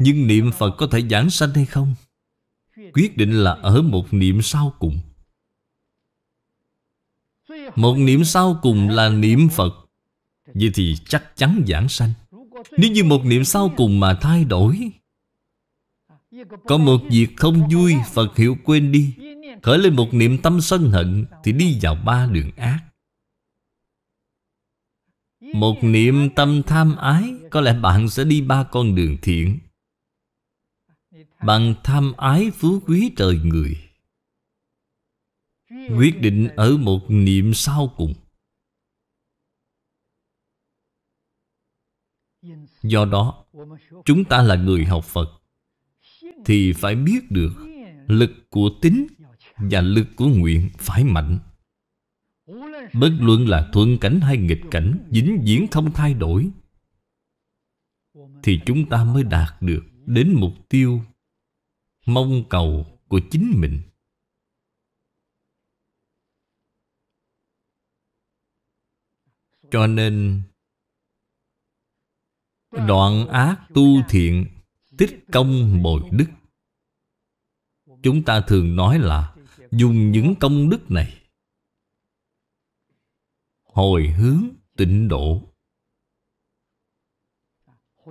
Nhưng niệm Phật có thể giảng sanh hay không? Quyết định là ở một niệm sau cùng. Một niệm sau cùng là niệm Phật. Vậy thì chắc chắn giảng sanh. Nếu như một niệm sau cùng mà thay đổi, Có một việc không vui, Phật hiệu quên đi. Khởi lên một niệm tâm sân hận, Thì đi vào ba đường ác. Một niệm tâm tham ái, Có lẽ bạn sẽ đi ba con đường thiện. Bằng tham ái phú quý trời người. Quyết định ở một niệm sau cùng. Do đó, Chúng ta là người học Phật, Thì phải biết được Lực của tính Và lực của nguyện phải mạnh. Bất luận là thuận cảnh hay nghịch cảnh dính viễn không thay đổi. Thì chúng ta mới đạt được Đến mục tiêu Mong cầu của chính mình. Cho nên, Đoạn ác tu thiện Tích công bồi đức. Chúng ta thường nói là Dùng những công đức này Hồi hướng tịnh độ.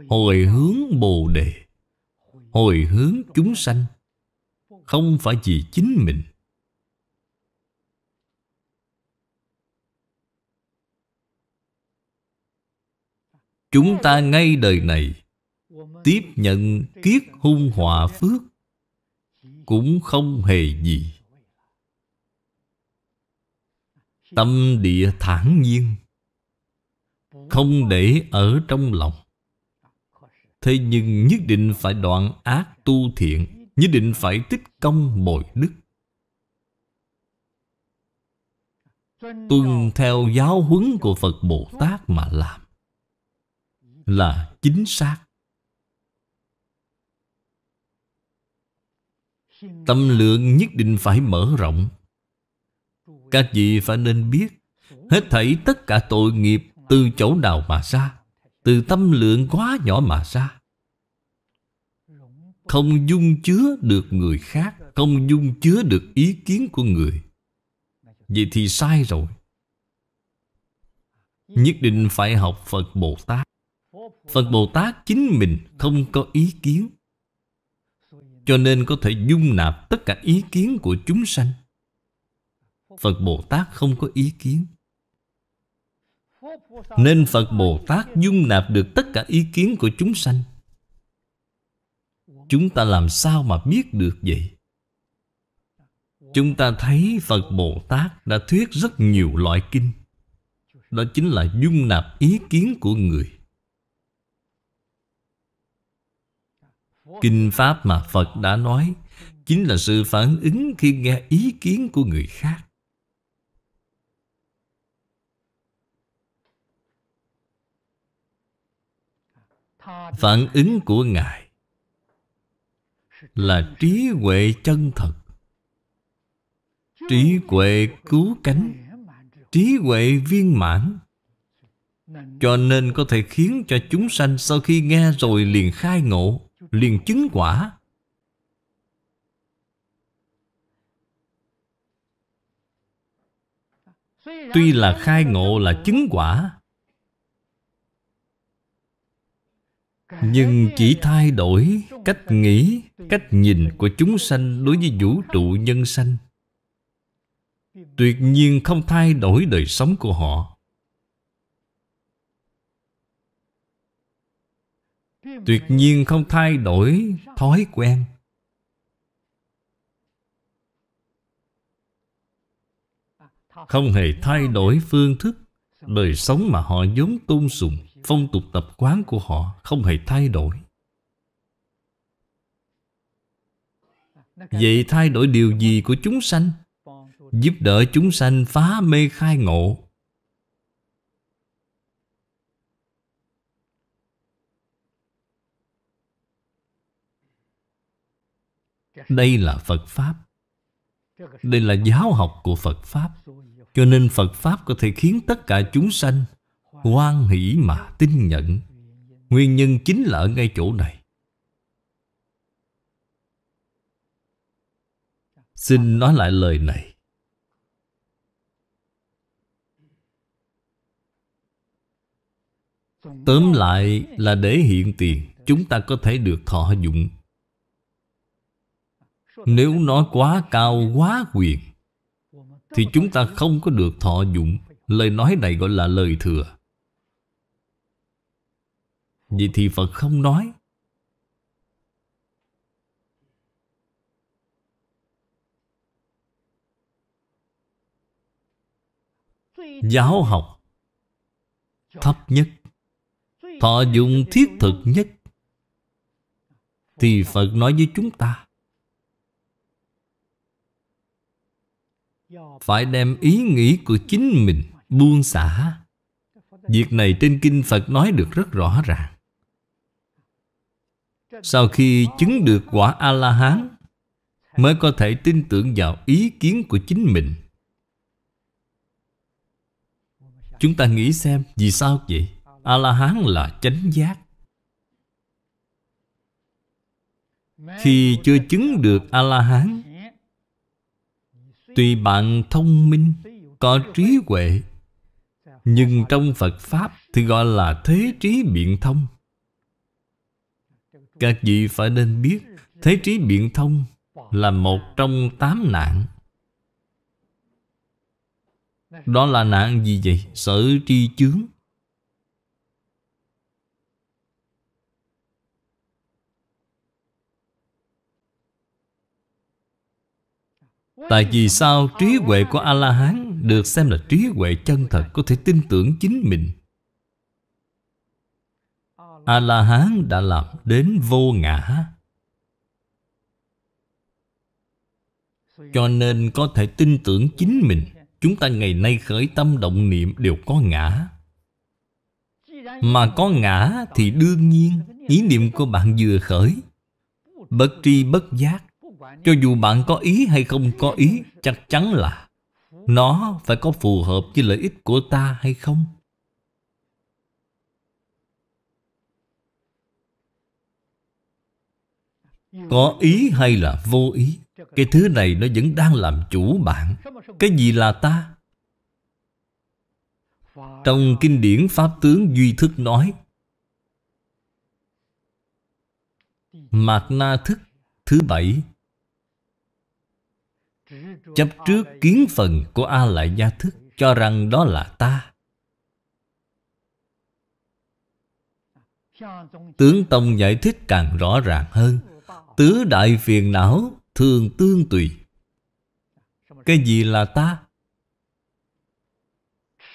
Hồi hướng bồ đề. Hồi hướng chúng sanh. Không phải vì chính mình. Chúng ta ngay đời này Tiếp nhận kiết hung hòa phước Cũng không hề gì. Tâm địa thản nhiên, Không để ở trong lòng. Thế nhưng nhất định phải đoạn ác tu thiện, Nhất định phải tích công bồi đức. Tuân theo giáo huấn của Phật Bồ Tát mà làm là chính xác. Tâm lượng nhất định phải mở rộng các vị phải nên biết, hết thảy tất cả tội nghiệp từ chỗ nào mà ra, từ tâm lượng quá nhỏ mà ra. Không dung chứa được người khác, không dung chứa được ý kiến của người. Vậy thì sai rồi. Nhất định phải học phật bồ tát. Phật Bồ Tát chính mình không có ý kiến. Cho nên có thể dung nạp tất cả ý kiến của chúng sanh. Phật Bồ Tát không có ý kiến. Nên Phật Bồ Tát dung nạp được tất cả ý kiến của chúng sanh. Chúng ta làm sao mà biết được vậy? Chúng ta thấy Phật Bồ Tát đã thuyết rất nhiều loại kinh. Đó chính là dung nạp ý kiến của người. Kinh Pháp mà Phật đã nói Chính là sự phản ứng khi nghe ý kiến của người khác. Phản ứng của Ngài Là trí huệ chân thật, Trí huệ cứu cánh, Trí huệ viên mãn. Cho nên có thể khiến cho chúng sanh Sau khi nghe rồi liền khai ngộ, liền chứng quả. Tuy là khai ngộ là chứng quả nhưng chỉ thay đổi cách nghĩ, cách nhìn của chúng sanh đối với vũ trụ nhân sanh. Tuyệt nhiên không thay đổi đời sống của họ. Tuyệt nhiên không thay đổi thói quen. Không hề thay đổi phương thức đời sống mà họ vốn tôn sùng phong tục tập quán của họ không hề thay đổi. Vậy thay đổi điều gì của chúng sanh? Giúp đỡ chúng sanh phá mê khai ngộ. Đây là Phật Pháp. Đây là giáo học của Phật Pháp. Cho nên Phật Pháp có thể khiến tất cả chúng sanh hoan hỷ mà tin nhận. Nguyên nhân chính là ở ngay chỗ này. Xin nói lại lời này. Tóm lại là để hiện tiền, Chúng ta có thể được thọ dụng. Nếu nói quá cao, quá quyền, Thì chúng ta không có được thọ dụng. Lời nói này gọi là lời thừa. Vậy thì Phật không nói. Giáo học Thấp nhất, Thọ dụng thiết thực nhất, Thì Phật nói với chúng ta, Phải đem ý nghĩ của chính mình Buông xả. Việc này trên Kinh Phật nói được rất rõ ràng. Sau khi chứng được quả A-la-hán, Mới có thể tin tưởng vào ý kiến của chính mình. Chúng ta nghĩ xem vì sao vậy? A-la-hán là chánh giác. Khi chưa chứng được A-la-hán, Tuy bạn thông minh, Có trí huệ, Nhưng trong Phật Pháp Thì gọi là thế trí biện thông. Các vị phải nên biết, Thế trí biện thông Là một trong tám nạn. Đó là nạn gì vậy? Sở tri chướng. Tại vì sao trí huệ của A-la-hán Được xem là trí huệ chân thật Có thể tin tưởng chính mình? A-la-hán đã làm đến vô ngã. Cho nên có thể tin tưởng chính mình, Chúng ta ngày nay khởi tâm động niệm đều có ngã. Mà có ngã thì đương nhiên Ý niệm của bạn vừa khởi, Bất tri bất giác. Cho dù bạn có ý hay không có ý, Chắc chắn là Nó phải có phù hợp với lợi ích của ta hay không. Có ý hay là vô ý? Cái thứ này nó vẫn đang làm chủ bạn. Cái gì là ta? Trong kinh điển Pháp tướng Duy Thức nói Mạt na thức thứ bảy. Chấp trước kiến phần của A Lại Gia Thức, Cho rằng đó là ta. Tướng Tông giải thích càng rõ ràng hơn. Tứ đại phiền não thường tương tùy. Cái gì là ta?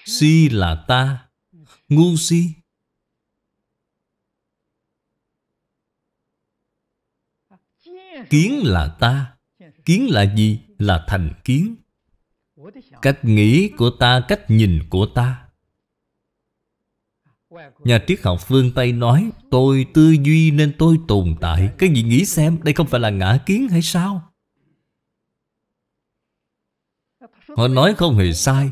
Si là ta. Ngu si? Kiến là ta. Kiến là gì? Là thành kiến. Cách nghĩ của ta, cách nhìn của ta. Nhà triết học phương Tây nói, Tôi tư duy nên tôi tồn tại. Cái gì nghĩ xem, Đây không phải là ngã kiến hay sao? Họ nói không hề sai.